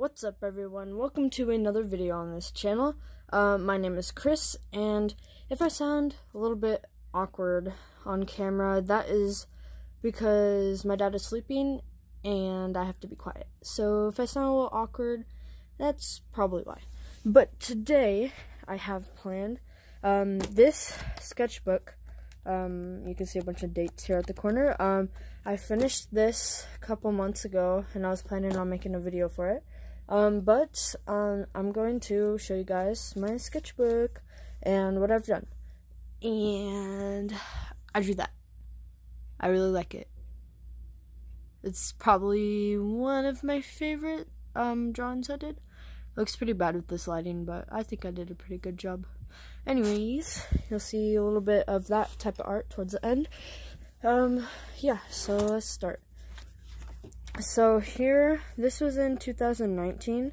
What's up everyone? Welcome to another video on this channel. Uh, my name is Chris and if I sound a little bit awkward on camera, that is because my dad is sleeping and I have to be quiet. So if I sound a little awkward, that's probably why. But today I have planned um, this sketchbook. Um, you can see a bunch of dates here at the corner. Um, I finished this a couple months ago and I was planning on making a video for it. Um, but um, I'm going to show you guys my sketchbook and what I've done. And I drew that. I really like it. It's probably one of my favorite um, drawings I did. Looks pretty bad with this lighting, but I think I did a pretty good job. Anyways, you'll see a little bit of that type of art towards the end. Um, yeah, so let's start so here, this was in 2019.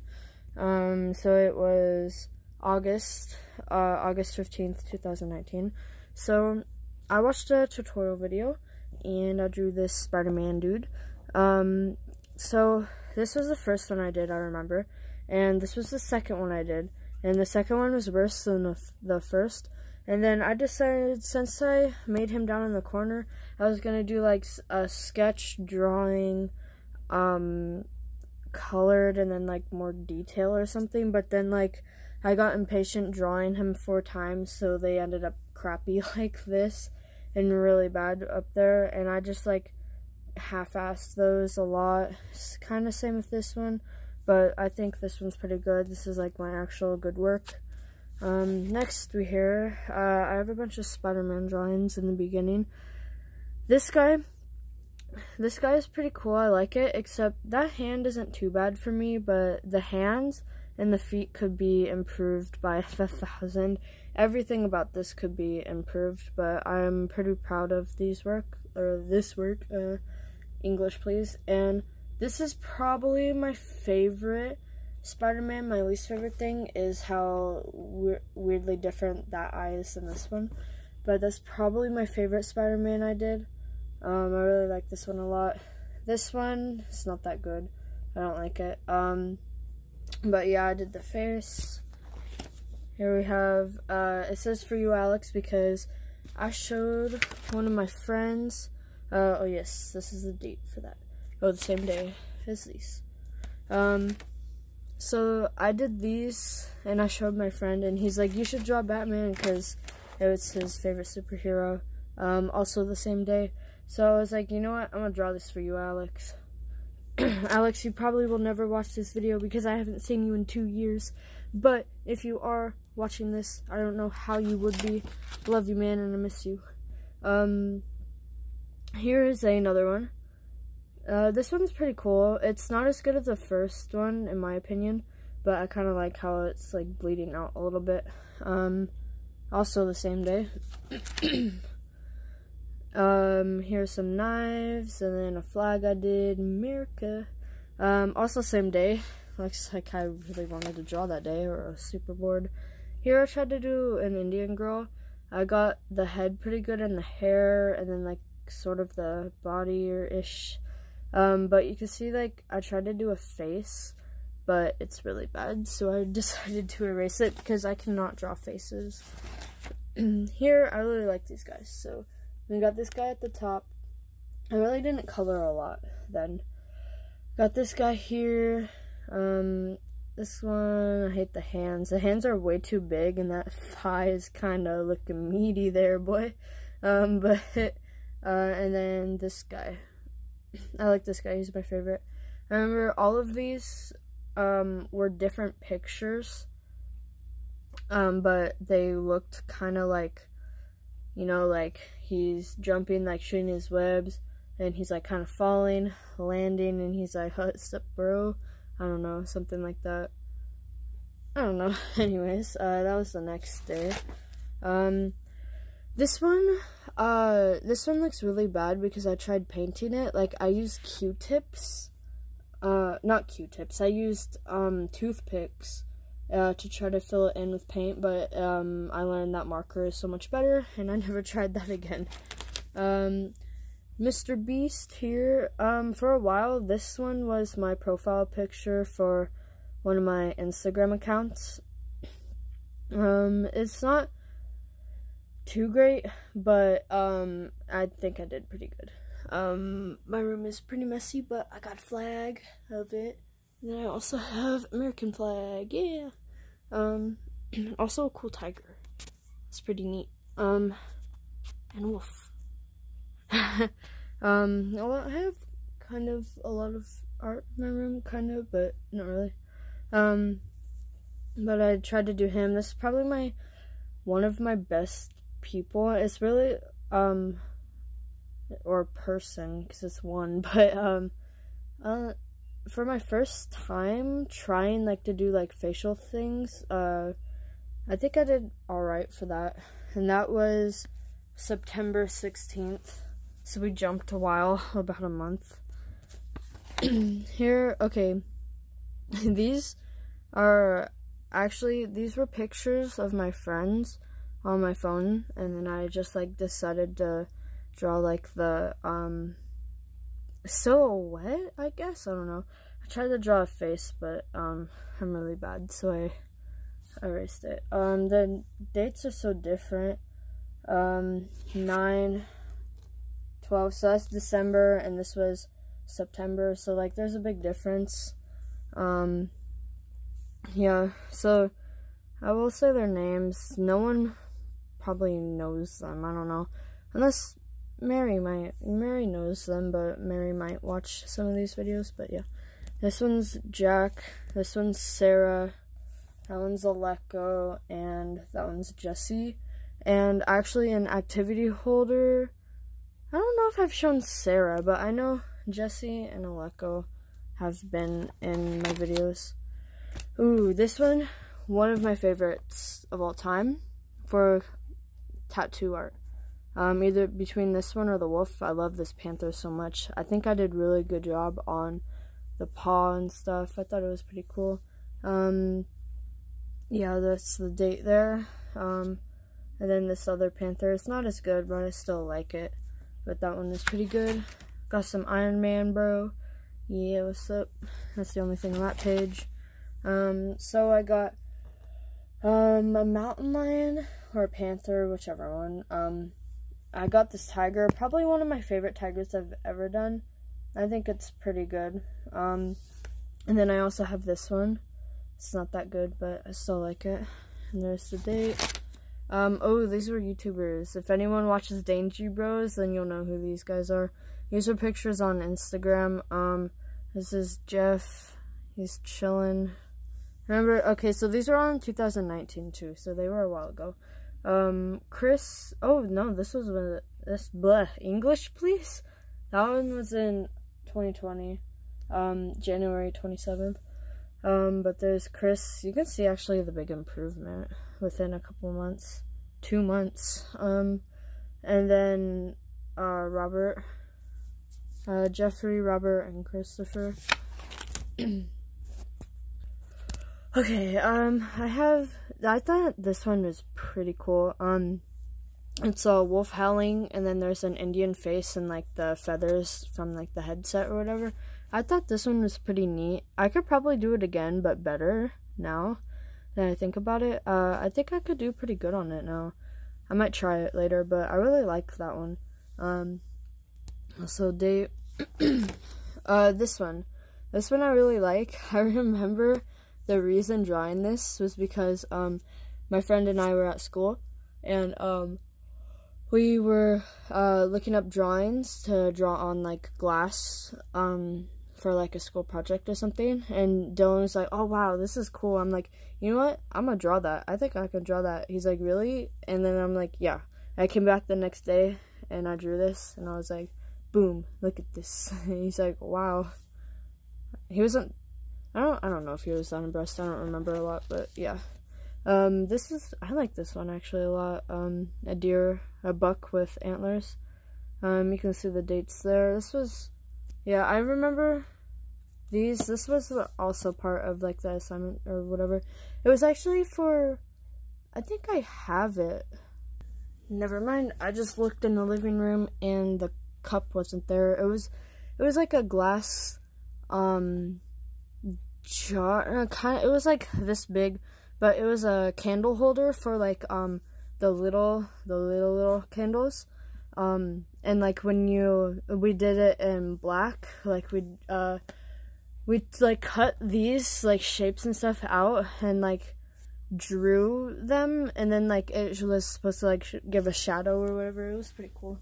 Um, so it was August, uh, August 15th, 2019. So I watched a tutorial video and I drew this Spider-Man dude. Um, so this was the first one I did, I remember. And this was the second one I did. And the second one was worse than the, the first. And then I decided, since I made him down in the corner, I was going to do like a sketch drawing um colored and then like more detail or something but then like I got impatient drawing him four times so they ended up crappy like this and really bad up there and I just like half-assed those a lot. Kind of same with this one but I think this one's pretty good. This is like my actual good work. Um, next we hear uh, I have a bunch of Spider-Man drawings in the beginning. This guy this guy is pretty cool. I like it, except that hand isn't too bad for me, but the hands and the feet could be improved by a thousand. Everything about this could be improved, but I'm pretty proud of these work, or this work, uh, English please, and this is probably my favorite Spider-Man. My least favorite thing is how weirdly different that eye is than this one, but that's probably my favorite Spider-Man I did. Um, I really like this one a lot. This one, it's not that good. I don't like it. Um, but yeah, I did the face. Here we have, uh, it says for you, Alex, because I showed one of my friends. Uh, oh yes, this is the date for that. Oh, the same day as these. Um, so I did these, and I showed my friend, and he's like, you should draw Batman, because it was his favorite superhero. Um, also the same day. So I was like, you know what? I'm going to draw this for you, Alex. Alex, you probably will never watch this video because I haven't seen you in two years. But if you are watching this, I don't know how you would be. Love you, man, and I miss you. Um, here is another one. Uh, this one's pretty cool. It's not as good as the first one, in my opinion. But I kind of like how it's, like, bleeding out a little bit. Um, also the same day. Um, here's some knives, and then a flag I did, America. Um, also same day, looks like I really wanted to draw that day, or a super board. Here I tried to do an Indian girl. I got the head pretty good and the hair, and then like sort of the body-ish. Um, but you can see like I tried to do a face, but it's really bad, so I decided to erase it because I cannot draw faces. Here, I really like these guys, so we got this guy at the top. I really didn't color a lot then. Got this guy here. Um, this one, I hate the hands. The hands are way too big, and that thigh is kind of looking meaty there, boy. Um, but, uh, and then this guy. I like this guy, he's my favorite. I remember all of these, um, were different pictures. Um, but they looked kind of like you know, like he's jumping, like shooting his webs, and he's like kind of falling, landing, and he's like, what's up, bro? I don't know, something like that. I don't know. Anyways, uh, that was the next day. Um, this one, uh, this one looks really bad because I tried painting it. Like, I used Q-tips. Uh, not Q-tips. I used, um, toothpicks uh, to try to fill it in with paint, but um, I learned that marker is so much better, and I never tried that again. Um, Mr. Beast here, um, for a while, this one was my profile picture for one of my Instagram accounts. Um, it's not too great, but um, I think I did pretty good. Um, my room is pretty messy, but I got a flag of it. And then I also have American flag, yeah. Um, also a cool tiger. It's pretty neat. Um, and wolf. um, I have kind of a lot of art in my room, kind of, but not really. Um, but I tried to do him. This is probably my one of my best people. It's really um or person because it's one, but um uh for my first time trying like to do like facial things, uh I think I did all right for that. And that was September 16th. So we jumped a while, about a month. Here, okay. these are actually these were pictures of my friends on my phone and then I just like decided to draw like the um silhouette, I guess. I don't know. I tried to draw a face, but um I'm really bad, so I erased it. Um the dates are so different. Um 9 12 so that's December and this was September so like there's a big difference um yeah so I will say their names no one probably knows them I don't know unless Mary might Mary knows them but Mary might watch some of these videos but yeah this one's Jack this one's Sarah that one's Aleko and that one's Jesse and actually an activity holder I don't know if I've shown Sarah, but I know Jesse and Aleko have been in my videos. Ooh, this one, one of my favorites of all time for tattoo art. Um, either between this one or the wolf. I love this panther so much. I think I did really good job on the paw and stuff. I thought it was pretty cool. Um, yeah, that's the date there. Um, and then this other panther. It's not as good, but I still like it. But that one is pretty good. Got some Iron Man, bro. Yeah, what's up? That's the only thing on that page. Um, so I got um, a mountain lion or a panther, whichever one. Um, I got this tiger, probably one of my favorite tigers I've ever done. I think it's pretty good. Um, and then I also have this one. It's not that good, but I still like it. And there's the date. Um, oh, these were YouTubers. If anyone watches Dangy Bros, then you'll know who these guys are. These are pictures on Instagram. Um, this is Jeff. He's chilling. Remember, okay, so these are on 2019 too, so they were a while ago. Um, Chris, oh no, this was this, bleh, English, please? That one was in 2020, um, January 27th. Um, but there's Chris. You can see actually the big improvement within a couple months, two months. Um, and then uh, Robert, uh, Jeffrey, Robert, and Christopher. okay, um, I have. I thought this one was pretty cool. Um, it's a wolf howling, and then there's an Indian face and like the feathers from like the headset or whatever. I thought this one was pretty neat. I could probably do it again, but better now that I think about it. Uh, I think I could do pretty good on it now. I might try it later, but I really like that one. Um, also, date. uh, this one. This one I really like. I remember the reason drawing this was because, um, my friend and I were at school, and, um, we were, uh, looking up drawings to draw on, like, glass, um, for like a school project or something and Dylan was like, "Oh wow, this is cool." I'm like, "You know what? I'm to draw that. I think I can draw that." He's like, "Really?" And then I'm like, "Yeah." I came back the next day and I drew this and I was like, "Boom, look at this." He's like, "Wow." He wasn't I don't I don't know if he was unimpressed. I don't remember a lot, but yeah. Um this is I like this one actually a lot. Um a deer, a buck with antlers. Um you can see the dates there. This was yeah, I remember these. This was also part of like the assignment or whatever. It was actually for, I think I have it. Never mind. I just looked in the living room and the cup wasn't there. It was, it was like a glass, um, jar, uh, kind of, it was like this big, but it was a candle holder for like um the little the little little candles. Um and like when you we did it in black, like we uh we like cut these like shapes and stuff out and like drew them and then like it was supposed to like give a shadow or whatever. It was pretty cool.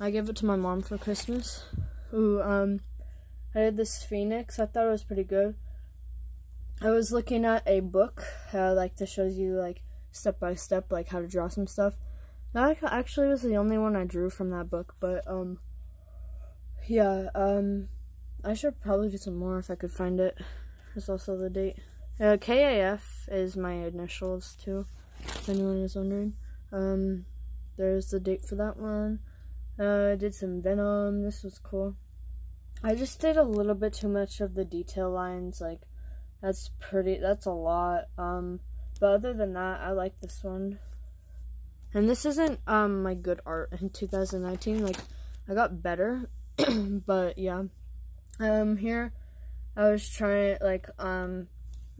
I gave it to my mom for Christmas. Ooh, um I did this phoenix. I thought it was pretty good. I was looking at a book, uh, like that shows you like step by step, like how to draw some stuff. That actually was the only one I drew from that book, but um, yeah, um, I should probably do some more if I could find it. There's also the date. Uh, KAF is my initials too, if anyone is wondering. Um, there's the date for that one. Uh, I did some Venom. This was cool. I just did a little bit too much of the detail lines, like that's pretty, that's a lot. Um, but other than that, I like this one. And this isn't, um, my good art in 2019. Like, I got better. but, yeah. Um, here, I was trying, like, um,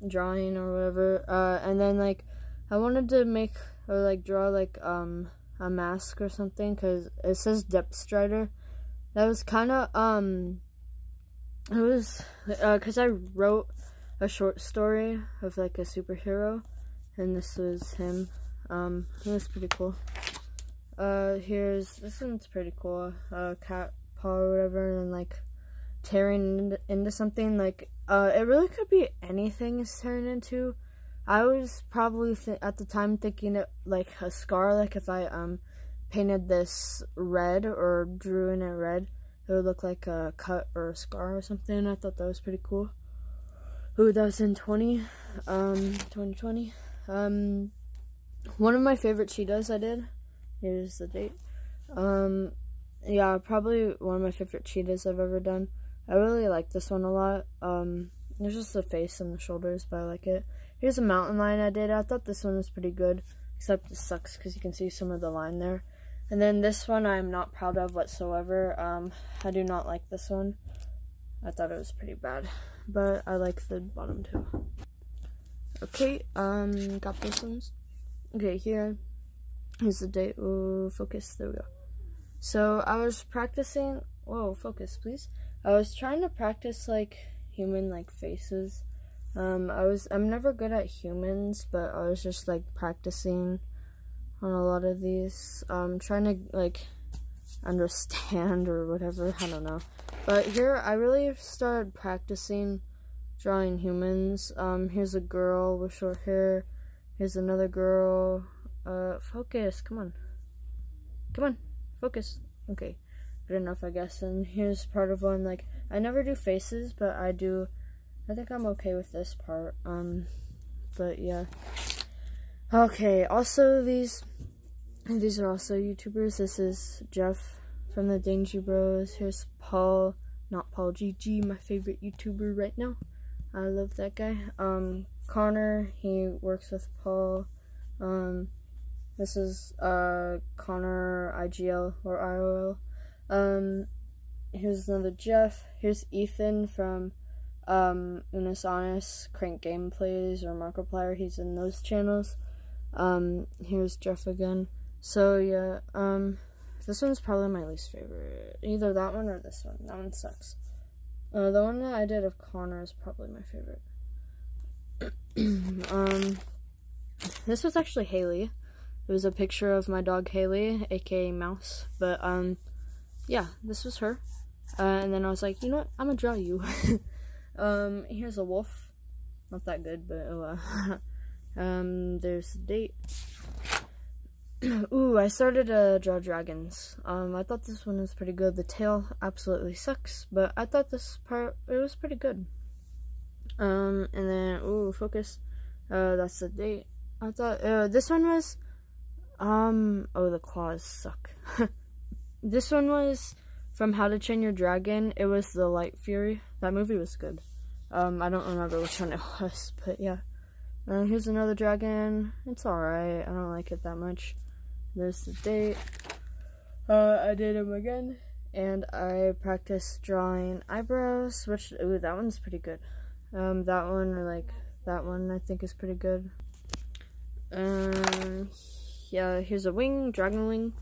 drawing or whatever. Uh, and then, like, I wanted to make, or, like, draw, like, um, a mask or something. Because it says Depth Strider. That was kind of, um, it was, uh, because I wrote a short story of like a superhero and this was him. Um it was pretty cool. Uh here's this one's pretty cool. Uh cat paw or whatever and then like tearing into, something. Like uh it really could be anything it's turned into. I was probably at the time thinking it like a scar. Like if i um painted this red or drew in it red it would look like a cut or a scar or something. I thought that was pretty cool Ooh, that was in 20, um, 2020. Um, one of my favorite cheetahs I did, here's the date. Um, yeah, probably one of my favorite cheetahs I've ever done. I really like this one a lot. Um, there's just the face and the shoulders, but I like it. Here's a mountain lion I did. I thought this one was pretty good, except it sucks because you can see some of the line there. And then this one I'm not proud of whatsoever. Um, I do not like this one. I thought it was pretty bad but I like the bottom two. Okay, um, got those ones. Okay, here is the date. Oh, focus. There we go. So I was practicing. Whoa, focus, please. I was trying to practice like human like faces. Um, I was. I'm never good at humans, but I was just like practicing on a lot of these. Um, trying to like understand or whatever. I don't know. But here, I really started practicing drawing humans. Um, here's a girl with short hair. Here's another girl. Uh, focus. Come on. Come on. Focus. Okay. Good enough, I guess. And here's part of one. Like, I never do faces, but I do. I think I'm okay with this part. Um, but yeah. Okay. Also, these. These are also YouTubers. This is Jeff from the Danger Bros. Here's Paul, not Paul GG, my favorite YouTuber right now. I love that guy. Um, Connor, he works with Paul. Um, this is uh Connor IGL or IOL. Um, here's another Jeff. Here's Ethan from um Unus Annus, Crank Gameplays, or Markiplier. He's in those channels. Um, here's Jeff again. So yeah, um. This one's probably my least favorite. Either that one or this one. That one sucks. Uh, the one that I did of Connor is probably my favorite. um, this was actually Haley. It was a picture of my dog Haley, aka Mouse. But um, yeah, this was her. Uh, and then I was like, you know what? I'm gonna draw you. um, here's a wolf. Not that good, but oh uh. um, there's the date. Ooh, I started to draw dragons. Um, I thought this one was pretty good. The tail absolutely sucks, but I thought this part, it was pretty good. Um, and then, ooh, focus. Uh, that's the date. I thought, uh, this one was, um, oh, the claws suck. this one was from How to Train Your Dragon. It was The Light Fury. That movie was good. Um, I don't remember which one it was, but yeah. Uh, here's another dragon. It's alright. I don't like it that much. There's the date. Uh, I did them again, and I practiced drawing eyebrows, which, ooh, that one's pretty good. Um, that one or like that one I think is pretty good. Um, yeah, here's a wing, dragon wing.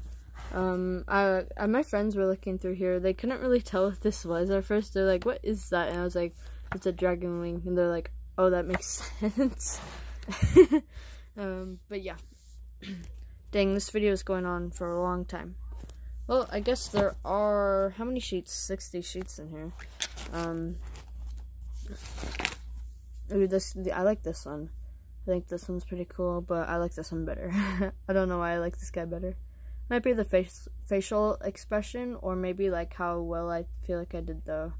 Um, I, I, my friends were looking through here. They couldn't really tell what this was at first. They're like, "What is that?" And I was like, "It's a dragon wing." And they're like, "Oh, that makes sense." um, but yeah. Dang, this video is going on for a long time. Well, I guess there are, how many sheets? 60 sheets in here. Um, ooh, this, I like this one. I think this one's pretty cool, but I like this one better. I don't know why I like this guy better. Might be the face, facial expression, or maybe like how well I feel like I did the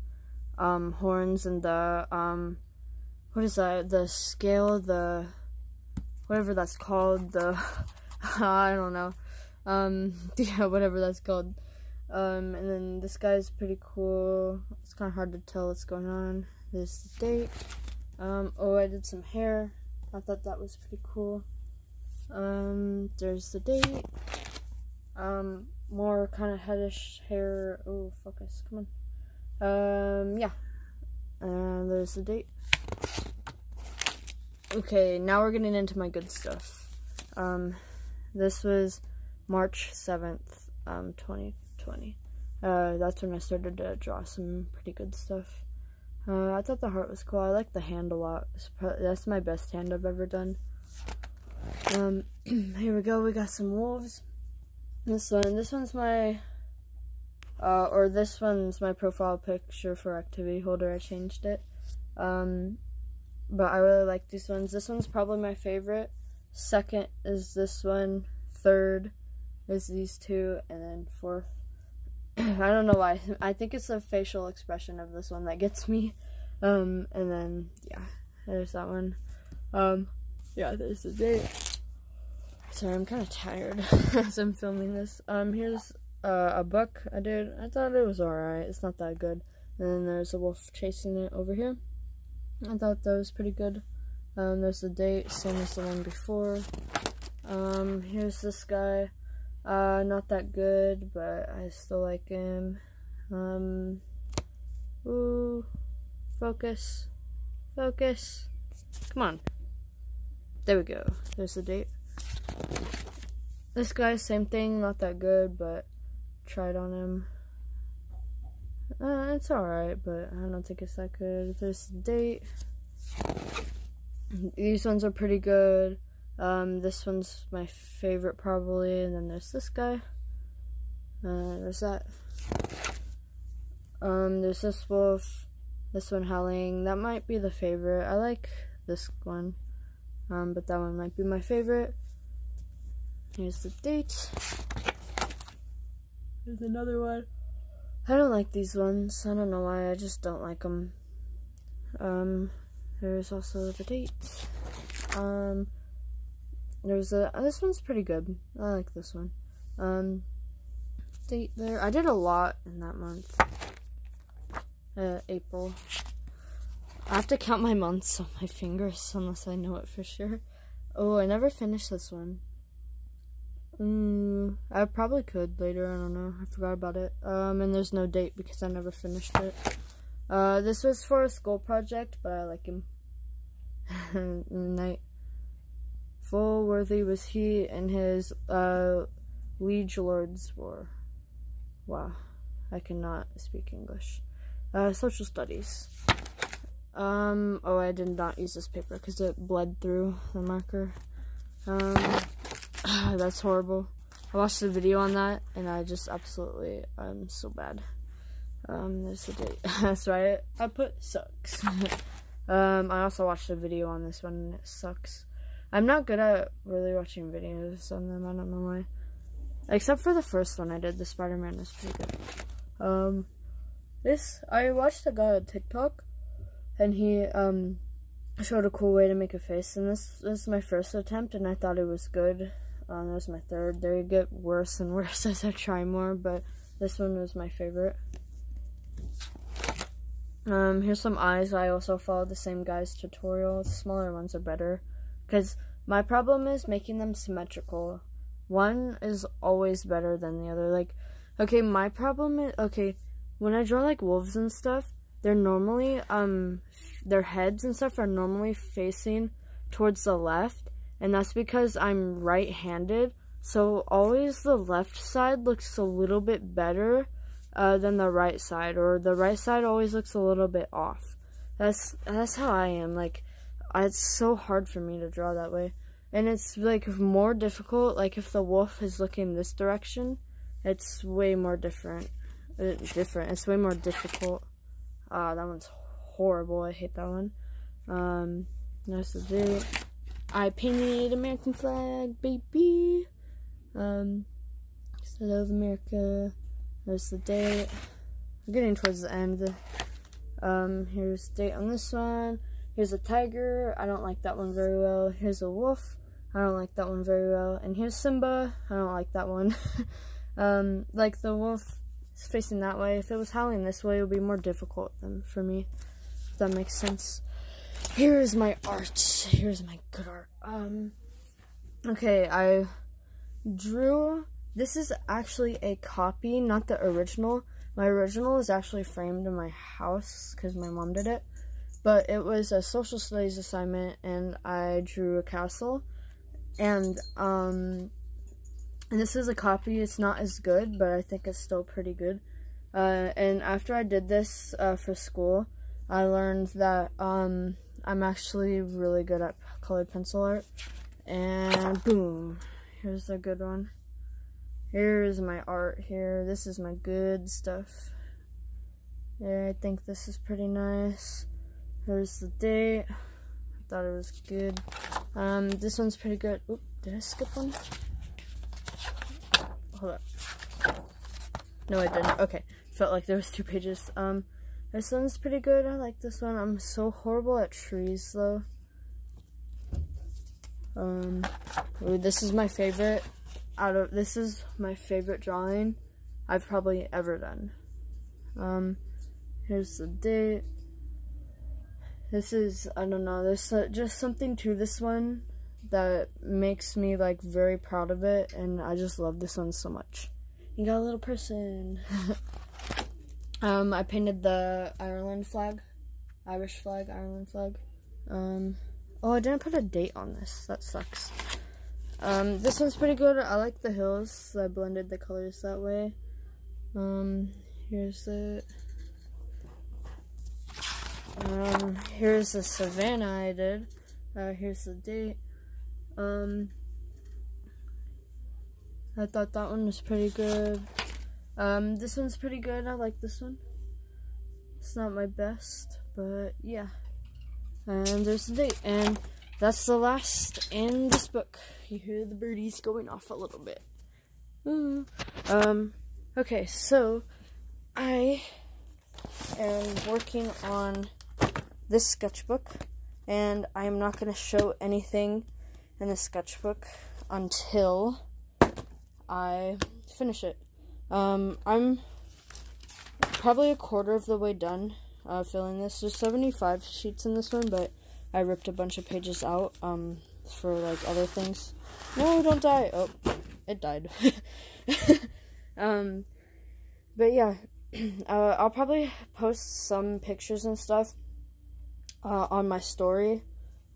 um, horns and the, um, what is that, the scale, the, whatever that's called, the, I don't know, um, yeah, whatever that's called. Um, and then this guy's pretty cool. It's kind of hard to tell what's going on. This date. Um, oh, I did some hair. I thought that was pretty cool. Um, there's the date. Um, more kind of headish hair. Oh, focus, come on. Um, yeah. And there's the date. Okay, now we're getting into my good stuff. Um, this was March 7th, um, 2020. Uh, that's when I started to draw some pretty good stuff. Uh, I thought the heart was cool. I like the hand a lot. That's my best hand I've ever done. Um, here we go. We got some wolves. This one. This one's my, uh, or this one's my profile picture for activity holder. I changed it. Um, but I really like these ones. This one's probably my favorite. Second is this one. Third is these two. And then fourth. I don't know why. I think it's the facial expression of this one that gets me. Um, and then, yeah, there's that one. Um, yeah, there's the date. Sorry, I'm kind of tired as I'm filming this. Um, here's uh, a book I did. I thought it was alright. It's not that good. And then there's a wolf chasing it over here. I thought that was pretty good. Um, there's the date, same as the one before. Um, here's this guy. Uh, not that good, but I still like him. Um, ooh, focus, focus. Come on. There we go. There's the date. This guy, same thing, not that good, but tried on him. Uh, it's alright, but I don't think it's that good. There's the date. These ones are pretty good. Um, this one's my favorite probably, and then there's this guy. Uh, there's that. Um, there's this wolf. This one howling. That might be the favorite. I like this one. Um, but that one might be my favorite. Here's the date. There's another one. I don't like these ones. I don't know why. I just don't like them. Um, there's also the date. Um, there's a, this one's pretty good. I like this one. Um, date there. I did a lot in that month. Uh, April. I have to count my months on my fingers unless I know it for sure. Oh, I never finished this one. Mm, I probably could later. I don't know. I forgot about it. Um, and there's no date because I never finished it. Uh, this was for a school project, but I like him. Knight. Full worthy was he and his uh, liege lords war. Wow, I cannot speak English. Uh, social studies. Um, oh, I did not use this paper because it bled through the marker. Um, that's horrible. I watched the video on that and I just absolutely, I'm so bad. Um, there's the date. that's right. I put sucks. um, I also watched a video on this one and it sucks. I'm not good at really watching videos on them. I don't know why. Except for the first one I did. The Spider-Man was pretty good. Um, this, I watched a guy on TikTok. And he, um, showed a cool way to make a face. And this, this is my first attempt. And I thought it was good. Um, that was my third. They get worse and worse as I try more. But this one was my favorite. Um, here's some eyes. I also followed the same guy's tutorial. Smaller ones are better. Because my problem is making them symmetrical. One is always better than the other. Like, okay, my problem is, okay, when I draw like wolves and stuff, they're normally, um, their heads and stuff are normally facing towards the left, and that's because I'm right-handed. So always the left side looks a little bit better uh, than the right side, or the right side always looks a little bit off. That's that's how I am. Like, it's so hard for me to draw that way, and it's like more difficult. Like if the wolf is looking this direction, it's way more different. Uh, different. It's way more difficult. Ah, uh, that one's horrible. I hate that one. Um, that's the date. I painted American flag, baby. Um, I love America. There's the date. I'm getting towards the end. Um, here's the date on this one. Here's a tiger. I don't like that one very well. Here's a wolf. I don't like that one very well. And here's Simba. I don't like that one. um, like the wolf is facing that way. If it was howling this way, it would be more difficult than for me. If that makes sense. Here's my art. Here's my good art. Um, okay, I drew. This is actually a copy, not the original. My original is actually framed in my house because my mom did it. But it was a social studies assignment, and I drew a castle. And um, and this is a copy. It's not as good, but I think it's still pretty good. Uh, and after I did this uh, for school, I learned that um, I'm actually really good at colored pencil art. And boom, here's a good one. Here's my art here. This is my good stuff. Yeah, I think this is pretty nice. Here's the date. I thought it was good. Um, this one's pretty good. Oop, did I skip one? Hold up. No, I didn't. Okay, felt like there was two pages. Um, this one's pretty good. I like this one. I'm so horrible at trees, though. Um, ooh, this is my favorite out of, this is my favorite drawing I've probably ever done. Um, here's the date. This is, I don't know, there's just something to this one that makes me, like, very proud of it, and I just love this one so much. You got a little person. Um, I painted the Ireland flag, Irish flag, Ireland flag. Um, oh, I didn't put a date on this. That sucks. Um, this one's pretty good. I like the hills. So I blended the colors that way. Um, here's it. Um, here's the savannah I did. Uh, here's the date. Um, I thought that one was pretty good. Um, this one's pretty good. I like this one. It's not my best, but yeah. And there's the date. And that's the last in this book. You hear the birdies going off a little bit. Ooh. Um, okay, so I am working on this sketchbook. And I am not going to show anything in the sketchbook until I finish it. Um, I'm probably a quarter of the way done uh, filling this. There's 75 sheets in this one, but I ripped a bunch of pages out um, for like other things. No, don't die. Oh, it died. um, but yeah, uh, I'll probably post some pictures and stuff uh, on my story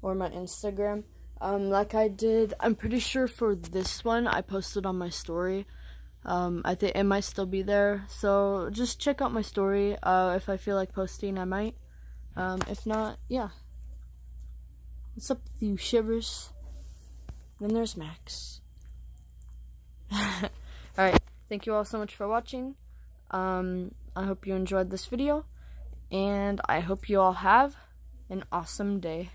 or my Instagram. Um, like I did, I'm pretty sure for this one, I posted on my story. Um, I think it might still be there. So just check out my story. Uh, if I feel like posting, I might. Um, if not, yeah. What's up with you shivers? Then there's Max. Alright, thank you all so much for watching. Um, I hope you enjoyed this video. And I hope you all have an awesome day.